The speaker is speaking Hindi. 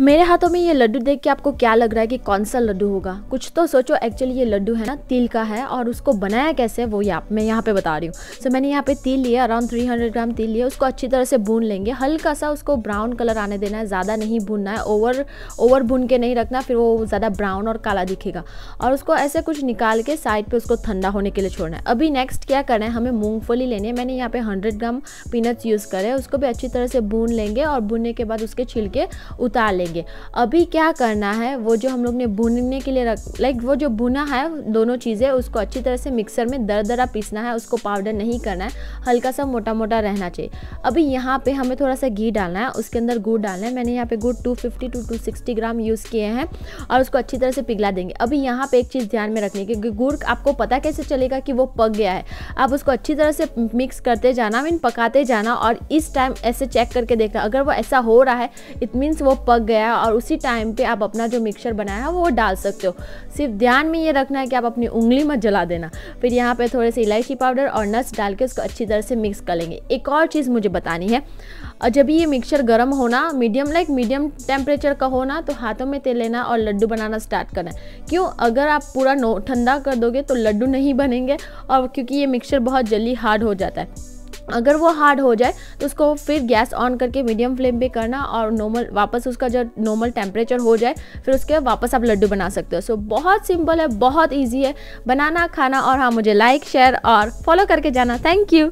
मेरे हाथों में ये लड्डू देख के आपको क्या लग रहा है कि कौन सा लड्डू होगा? कुछ तो सोचो एक्चुअली ये लड्डू है ना तिल का है और उसको बनाया कैसे वो यहाँ मैं यहाँ पे बता रही हूँ। सो so, मैंने यहाँ पे तिल लिया अराउंड 300 ग्राम तिल लिया उसको अच्छी तरह से भून लेंगे। हल्का सा उसको ब्राउन कलर आने देना है ज़्यादा नहीं भूनना है ओवर ओवर भून के नहीं रखना फिर वो ज़्यादा ब्राउन और काला दिखेगा। और उसको ऐसे कुछ निकाल के साइड पर उसको ठंडा होने के लिए छोड़ना है। अभी नेक्स्ट क्या करना है हमें मूँगफली लेनी है। मैंने यहाँ पे हंड्रेड ग्राम पीनट्स यूज़ करे उसको भी अच्छी तरह से भून लेंगे और भूनने के बाद उसके छिलके उतार लेंगे। अभी क्या करना है, वो जो हम लोग ने भूनने के लिए रख लाइक वो जो भुना है, दोनों चीज़ें, उसको अच्छी तरह से मिक्सर में दर दरा पीसना है, उसको पाउडर नहीं करना है, हल्का सा मोटा मोटा रहना चाहिए। अभी यहाँ पे हमें थोड़ा सा घी डालना है, उसके अंदर गुड़ डालना है। मैंने यहाँ पे गुड़ 250 टू 260 ग्राम यूज़ किए हैं और उसको अच्छी तरह से पिघला देंगे। अभी यहाँ पे एक चीज़ ध्यान में रखनी है कि गुड़ आपको पता कैसे चलेगा कि वो पक गया है। आप उसको अच्छी तरह से मिक्स करते जाना मीन पकाते जाना और इस टाइम ऐसे चेक करके देखना। अगर वो ऐसा हो रहा है इट मीन्स वो पक गया और उसी टाइम पे आप अपना जो मिक्सर बनाया है, वो डाल सकते हो। सिर्फ़ ध्यान में ये रखना है कि आप अपनी उंगली मत जला देना। फिर यहाँ पे थोड़े से इलायची पाउडर और नट्स डाल के उसको अच्छी तरह से मिक्स कर लेंगे। एक और चीज़ मुझे बतानी है। और जब ये मिक्सर गर्म होना मीडियम लाइक मीडियम टेम्परेचर का होना तो हाथों में तेल लेना और लड्डू बनाना स्टार्ट करना। है क्यों? अगर आप पूरा ठंडा कर दोगे तो लड्डू नहीं बनेंगे और क्योंकि ये मिक्सर बहुत जल्दी हार्ड हो जाता है। अगर वो हार्ड हो जाए तो उसको फिर गैस ऑन करके मीडियम फ्लेम पे करना और नॉर्मल वापस उसका जो नॉर्मल टेम्परेचर हो जाए फिर उसके वापस आप लड्डू बना सकते हो। सो so, बहुत सिंपल है बहुत ईजी है। बनाना खाना और हाँ मुझे लाइक शेयर और फॉलो करके जाना। Thank you